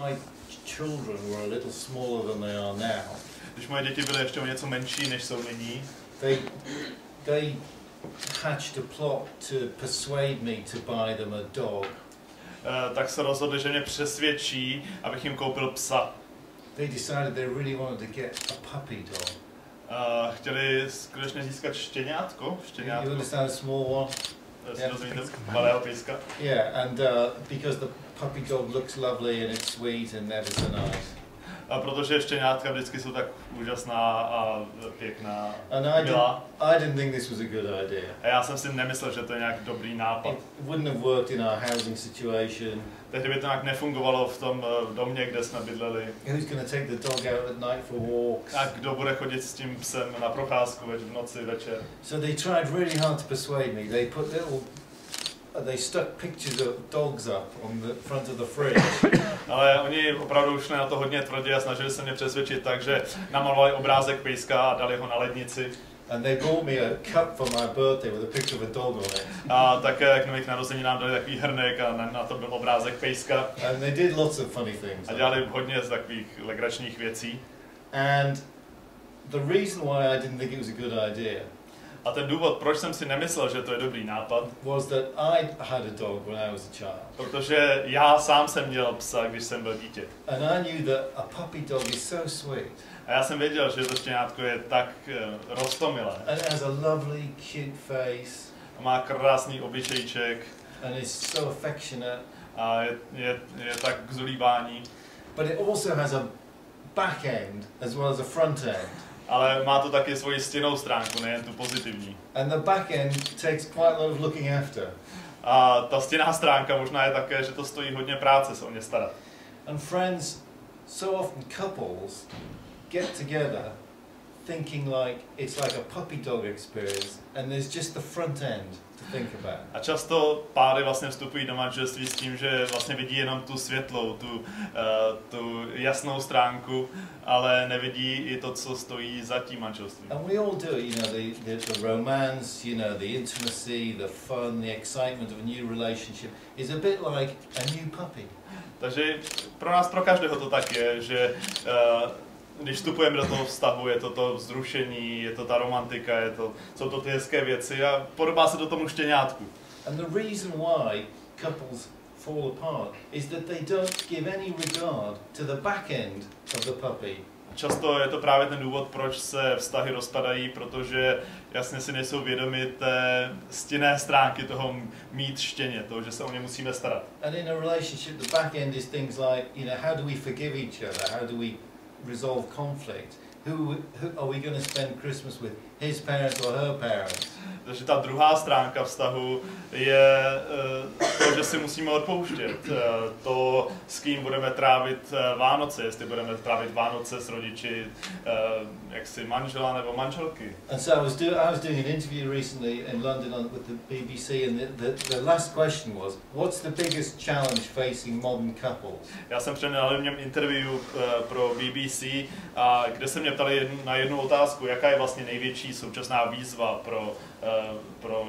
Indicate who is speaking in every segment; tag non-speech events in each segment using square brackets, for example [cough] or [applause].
Speaker 1: my children were a little smaller than they are now,
Speaker 2: Když moje děti byly ještě o něco menší, než jsou nyní,
Speaker 1: they they hatched a plot to persuade me to buy them a dog.
Speaker 2: eh, tak se rozhodli, že mě přesvědčí, abych jim koupil psa.
Speaker 1: They decided they really wanted to get a puppy dog.
Speaker 2: Eh, Chtěli skutečně získat štěňátko,
Speaker 1: You, you
Speaker 2: štěňátko,
Speaker 1: understand a small one? Yeah.
Speaker 2: rozumíte, malého.
Speaker 1: Yeah, and uh, because the puppy dog looks lovely and it's sweet and that is a nice.
Speaker 2: A protože štěňátka vždycky jsou tak úžasná a pěkná,
Speaker 1: And I, did,
Speaker 2: milá.
Speaker 1: I didn't think this was a good idea.
Speaker 2: A já jsem si nemyslel, že to je nějak dobrý nápad.
Speaker 1: It wouldn't have worked in our housing situation.
Speaker 2: Tehdy by to nějak nefungovalo v tom eh, domě, kde jsme bydleli.
Speaker 1: Who's going to take the dog out at night for walks?
Speaker 2: A kdo bude chodit s tím psem na procházku več v noci, večer.
Speaker 1: So they tried really hard to persuade me. They put little, they stuck pictures of dogs up on the front of the fridge. [coughs]
Speaker 2: Ale oni opravdu šli na to hodně tvrdě a snažili se mě přesvědčit tak, že namalovali obrázek pejska a dali ho na lednici.
Speaker 1: and they bought me a cup for my birthday with a picture of a dog on it.
Speaker 2: A také k mých narozeninám dali takový hrnek a na, na to byl obrázek pejska.
Speaker 1: And they did lots of funny things.
Speaker 2: A dělali hodně z takových legračních věcí.
Speaker 1: And the reason why I didn't think it was a good idea
Speaker 2: A ten důvod, proč jsem si nemyslel, že to je dobrý nápad,
Speaker 1: was that I had a dog when I was a child.
Speaker 2: protože já sám jsem měl psa, když jsem byl dítě.
Speaker 1: And I knew that a puppy dog is so sweet
Speaker 2: A já jsem věděl, že to štěňátko je tak uh, rostomilé.
Speaker 1: and it has a lovely, cute face
Speaker 2: A má krásný obličejček
Speaker 1: and is so affectionate.
Speaker 2: a je, je, je tak k zulíbání.
Speaker 1: But it also has a back end as well as a front end.
Speaker 2: Ale má to taky svoji stěnou stránku, nejen tu pozitivní.
Speaker 1: And the back end takes quite a lot of looking after.
Speaker 2: A ta stěná stránka možná je také, že to stojí hodně práce se o ně starat.
Speaker 1: And friends, so often couples get together thinking like it's like a puppy dog experience and there's just the front end to think about.
Speaker 2: A často páry vlastně vstupují do manželství s tím, že vlastně vidí jenom tu světlou, tu, uh, tu jasnou stránku, ale nevidí i to, co stojí za tím manželstvím.
Speaker 1: And we all do it, you know, the, the, the romance, you know, the intimacy, the fun, the excitement of a new relationship is a bit like a new puppy.
Speaker 2: Takže pro nás, pro každého to tak je, že uh, když vstupujeme do toho vztahu, je to to vzrušení, je to ta romantika, je to, jsou to ty hezké věci a podobá se to tomu štěňátku.
Speaker 1: And the reason why couples fall apart is that they don't give any regard to the back end of the puppy.
Speaker 2: Často je to právě ten důvod, proč se vztahy rozpadají, protože jasně si nejsou vědomi té stinné stránky toho mít štěně, toho, že se o ně musíme starat.
Speaker 1: And in a relationship, the back end is things like, you know, how do we forgive each other? How do we resolve conflict? Who, who are we going to spend Christmas with? His parents or her parents?
Speaker 2: Takže ta druhá stránka vztahu je eh, si musíme odpouštět. Eh, To, s kým budeme trávit eh, Vánoce, jestli budeme trávit Vánoce s rodiči, eh, jaksi manžela nebo manželky.
Speaker 1: And so I was, do, I was doing an interview recently in London on, with the BBC, and the, the, the last question was, what's the biggest challenge facing modern couples?
Speaker 2: Já jsem před nedávným interview pro BBC, a kde se mě ptali jednu, na jednu otázku, jaká je vlastně největší současná výzva pro, pro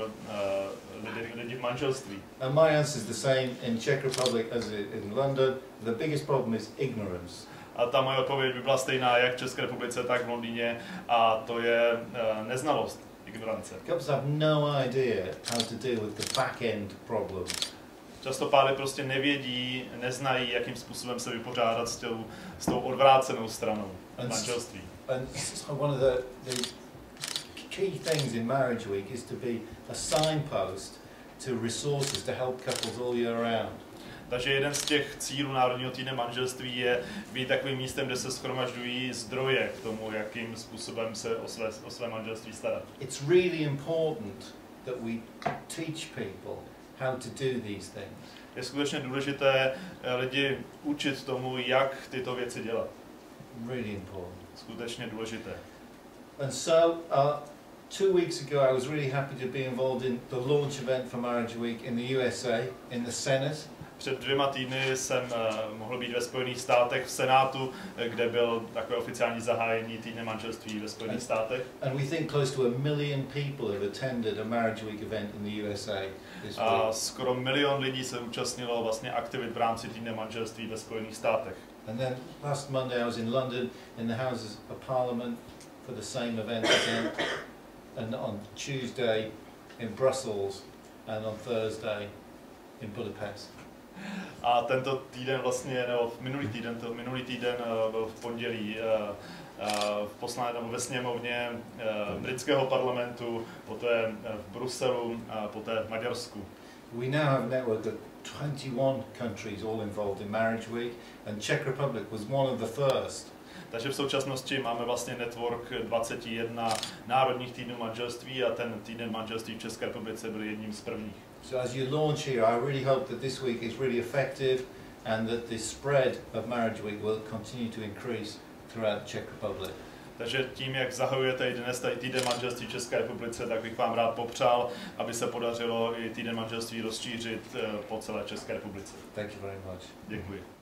Speaker 2: lidi, lidi v manželství.
Speaker 1: And my answer is the same in Czech Republic as in London. The biggest problem is ignorance.
Speaker 2: A ta moje odpověď by byla stejná jak v České republice, tak v Londýně, a to je eh, neznalost, ignorance.
Speaker 1: Couples have no idea how to deal with the back end problems.
Speaker 2: Často páry prostě nevědí, neznají, jakým způsobem se vypořádat s tou, s tou odvrácenou stranou
Speaker 1: And
Speaker 2: manželství.
Speaker 1: And one of the, the key things in Marriage Week is to be a signpost to resources to help couples all year round.
Speaker 2: Takže jeden z těch cílů Národního týdne manželství je být takovým místem, kde se schromažďují zdroje k tomu, jakým způsobem se o své, o své manželství starat.
Speaker 1: It's really important that we teach people how to do these things.
Speaker 2: Je skutečně důležité eh, lidi učit tomu, jak tyto věci dělat.
Speaker 1: Really important.
Speaker 2: Skutečně důležité.
Speaker 1: And so, uh, two weeks ago, I was really happy to be involved in the launch event for Marriage Week in the USA, in the Senate.
Speaker 2: Před dvěma týdny jsem eh, mohl být ve Spojených státech v Senátu, eh, kde byl takové oficiální zahájení týdne manželství ve Spojených státech.
Speaker 1: And we think close to a million people have attended a Marriage Week event in the USA
Speaker 2: A skoro milion lidí se účastnilo vlastně aktivit v rámci týdne manželství ve Spojených státech.
Speaker 1: And then last Monday I was in London in the Houses of Parliament for the same event again. And on Tuesday in Brussels and on Thursday in Budapest.
Speaker 2: A tento týden vlastně, nebo minulý týden, to minulý týden eh, byl v pondělí eh, eh, v poslané, nebo ve sněmovně britského parlamentu, poté v Bruselu a poté v Maďarsku.
Speaker 1: We now have a network of 21 countries all involved in Marriage Week and Czech Republic was one of the first.
Speaker 2: Takže v současnosti máme vlastně network 21 národních týdnů manželství a ten týden manželství v České republice byl jedním z prvních.
Speaker 1: So as you launch here, I really hope that this week is really effective and that the spread of Marriage Week will continue to increase throughout the Czech Republic.
Speaker 2: Takže tím, jak zahajujete i dnes tady týden manželství v České republice, tak bych vám rád popřál, aby se podařilo i týden manželství rozšířit eh, po celé České republice.
Speaker 1: Thank you very much.
Speaker 2: Děkuji.